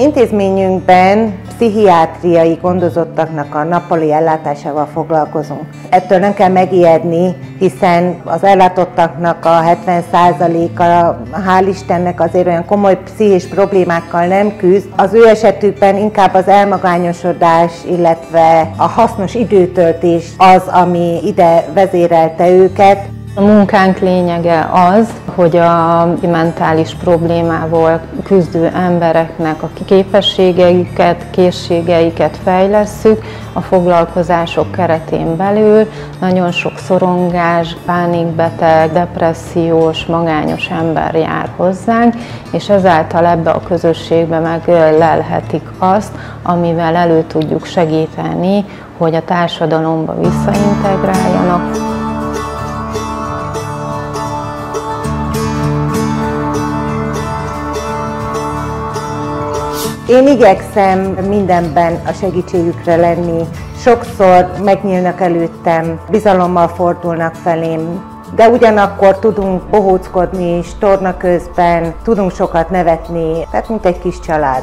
Intézményünkben pszichiátriai gondozottaknak a nappali ellátásával foglalkozunk. Ettől nem kell megijedni, hiszen az ellátottaknak a 70%-a, hál' Istennek azért olyan komoly pszichés problémákkal nem küzd. Az ő esetükben inkább az elmagányosodás, illetve a hasznos időtöltés az, ami ide vezérelte őket. A munkánk lényege az, hogy a mentális problémával küzdő embereknek a képességeiket, készségeiket fejlesszük a foglalkozások keretén belül. Nagyon sok szorongás, pánikbeteg, depressziós, magányos ember jár hozzánk, és ezáltal ebbe a közösségbe meglelhetik azt, amivel elő tudjuk segíteni, hogy a társadalomba visszaintegráljanak. Én igyekszem mindenben a segítségükre lenni. Sokszor megnyílnak előttem, bizalommal fordulnak felém, de ugyanakkor tudunk bohóckodni is, torna közben, tudunk sokat nevetni, tehát mint egy kis család.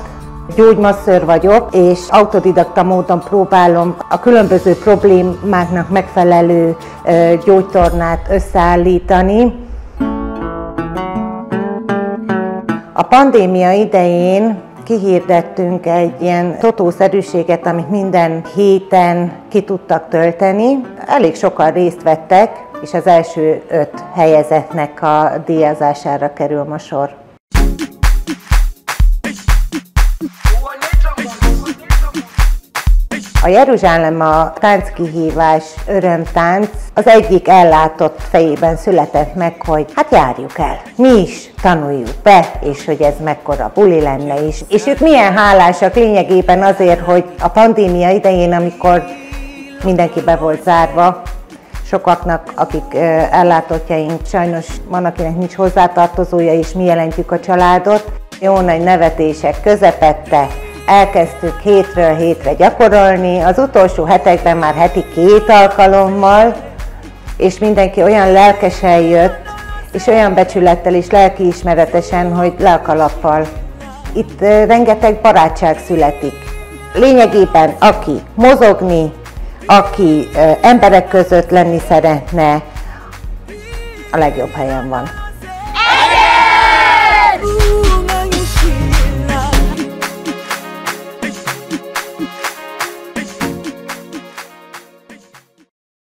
Gyógymasször vagyok, és autodidakta módon próbálom a különböző problémáknak megfelelő gyógytornát összeállítani. A pandémia idején kihirdettünk egy ilyen totószerűséget, amit minden héten ki tudtak tölteni. Elég sokan részt vettek, és az első öt helyezetnek a díjazására kerül ma sor. A Jeruzsálem a tánckihívás örömtánc az egyik ellátott fejében született meg, hogy hát járjuk el. Mi is tanuljuk be, és hogy ez mekkora buli lenne is. És ők milyen hálásak lényegében azért, hogy a pandémia idején, amikor mindenki be volt zárva, sokaknak, akik ellátottjaink, sajnos van, akinek nincs hozzátartozója, és mi jelentjük a családot. Jó nagy nevetések közepette, elkezdtük hétről hétre gyakorolni, az utolsó hetekben már heti két alkalommal, és mindenki olyan lelkesen jött, és olyan becsülettel és lelkiismeretesen, hogy le a kalappal. Itt rengeteg barátság születik. Lényegében aki mozogni, aki emberek között lenni szeretne, a legjobb helyen van.